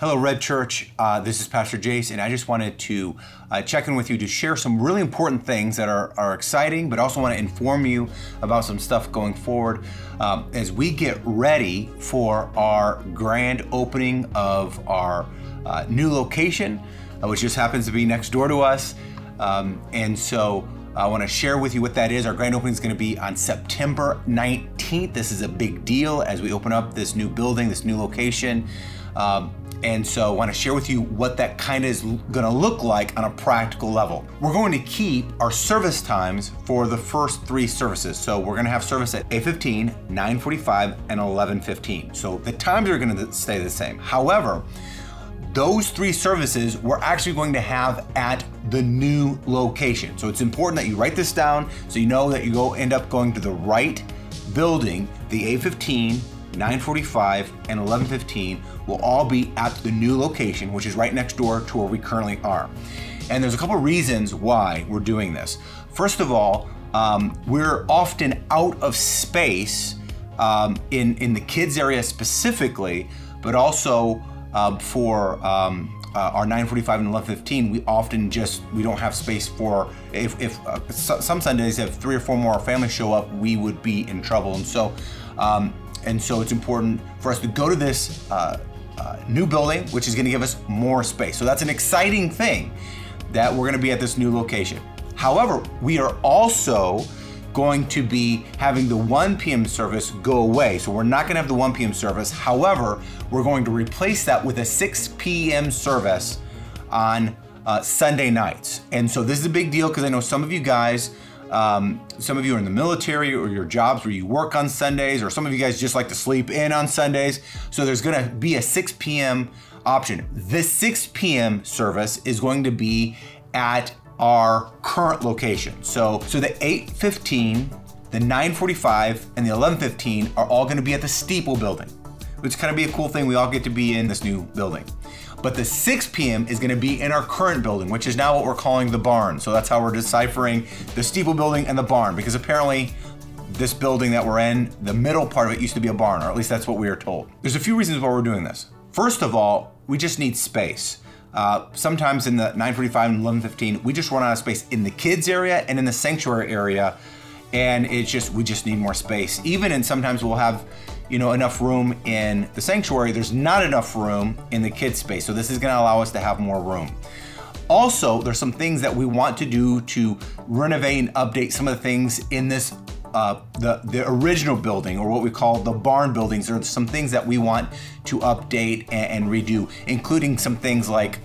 Hello, Red Church. Uh, this is Pastor Jace, and I just wanted to uh, check in with you to share some really important things that are, are exciting, but also want to inform you about some stuff going forward um, as we get ready for our grand opening of our uh, new location, uh, which just happens to be next door to us. Um, and so I want to share with you what that is. Our grand opening is going to be on September 19th. This is a big deal as we open up this new building, this new location. Um, and so I want to share with you what that kind of is going to look like on a practical level. We're going to keep our service times for the first three services. So we're going to have service at 8:15, 9:45, and 11:15. So the times are going to stay the same. However, those three services we're actually going to have at the new location. So it's important that you write this down so you know that you go end up going to the right building, the 815, 945, and 1115 will all be at the new location, which is right next door to where we currently are. And there's a couple reasons why we're doing this. First of all, um, we're often out of space um, in, in the kids area specifically, but also uh, for um, uh, our 945 and 1115, we often just, we don't have space for, if, if uh, some Sundays, if three or four more families show up, we would be in trouble. And so, um, and so it's important for us to go to this uh, uh, new building, which is gonna give us more space. So that's an exciting thing that we're gonna be at this new location. However, we are also going to be having the 1 p.m. service go away. So we're not gonna have the 1 p.m. service. However, we're going to replace that with a 6 p.m. service on uh, Sunday nights. And so this is a big deal because I know some of you guys um, some of you are in the military or your jobs where you work on Sundays, or some of you guys just like to sleep in on Sundays. So there's gonna be a 6 p.m. option. The 6 p.m. service is going to be at our current location. So, so the 815, the 945, and the 1115 are all gonna be at the Steeple building, which gonna be a cool thing. We all get to be in this new building. But the 6 p.m. is gonna be in our current building, which is now what we're calling the barn. So that's how we're deciphering the steeple building and the barn, because apparently this building that we're in, the middle part of it used to be a barn, or at least that's what we are told. There's a few reasons why we're doing this. First of all, we just need space. Uh, sometimes in the 945 and 1115, we just run out of space in the kids area and in the sanctuary area. And it's just, we just need more space. Even in sometimes we'll have you know, enough room in the sanctuary, there's not enough room in the kids space. So this is gonna allow us to have more room. Also, there's some things that we want to do to renovate and update some of the things in this uh, the, the original building or what we call the barn buildings. There are some things that we want to update and, and redo, including some things like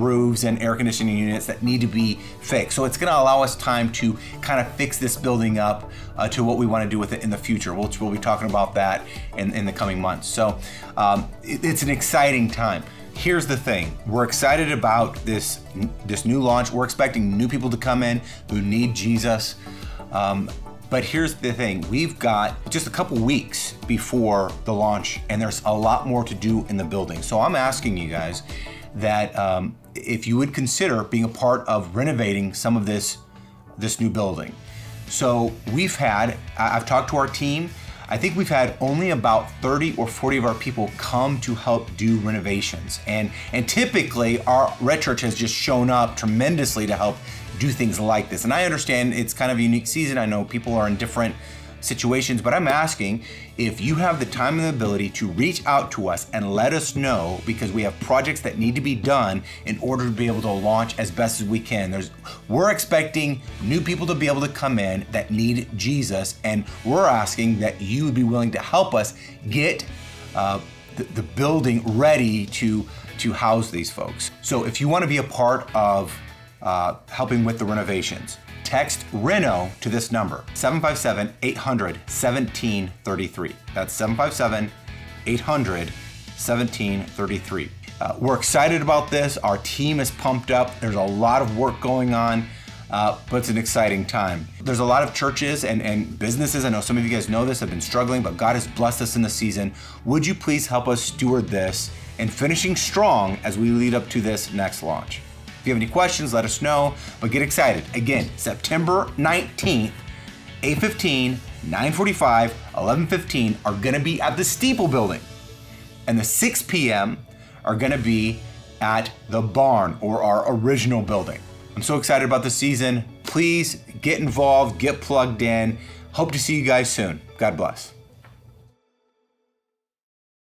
roofs and air conditioning units that need to be fixed. So it's going to allow us time to kind of fix this building up uh, to what we want to do with it in the future. We'll, we'll be talking about that in, in the coming months. So um, it, it's an exciting time. Here's the thing: we're excited about this this new launch. We're expecting new people to come in who need Jesus. Um, but here's the thing we've got just a couple weeks before the launch, and there's a lot more to do in the building. So I'm asking you guys that um, if you would consider being a part of renovating some of this this new building. So we've had, I've talked to our team. I think we've had only about 30 or 40 of our people come to help do renovations. And, and typically our Red Church has just shown up tremendously to help do things like this. And I understand it's kind of a unique season. I know people are in different situations, but I'm asking if you have the time and the ability to reach out to us and let us know because we have projects that need to be done in order to be able to launch as best as we can. There's we're expecting new people to be able to come in that need Jesus, and we're asking that you would be willing to help us get uh, the, building ready to to house these folks. So if you want to be a part of uh, helping with the renovations, text Reno to this number 757 800 1733. That's 757 800 1733. Uh, we're excited about this. Our team is pumped up. There's a lot of work going on. Uh, but it's an exciting time. There's a lot of churches and, and businesses, I know some of you guys know this, have been struggling, but God has blessed us in the season. Would you please help us steward this and finishing strong as we lead up to this next launch? You have any questions, let us know. But get excited. Again, September 19th, 8.15, 9.45, 11.15 are going to be at the Steeple Building. And the 6 p.m. are going to be at the barn or our original building. I'm so excited about the season. Please get involved, get plugged in. Hope to see you guys soon. God bless.